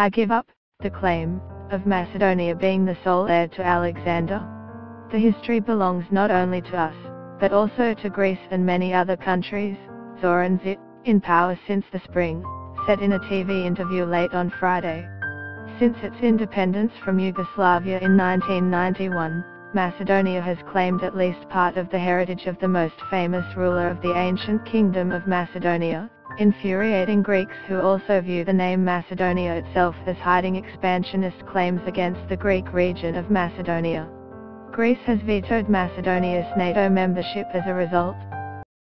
I give up the claim of Macedonia being the sole heir to Alexander. The history belongs not only to us, but also to Greece and many other countries. Zoran Zaev, in power since the spring, said in a TV interview late on Friday. Since its independence from Yugoslavia in 1991, Macedonia has claimed at least part of the heritage of the most famous ruler of the ancient kingdom of Macedonia, infuriating Greeks who also view the name Macedonia itself as hiding expansionist claims against the Greek region of Macedonia. Greece has vetoed Macedonia's NATO membership as a result,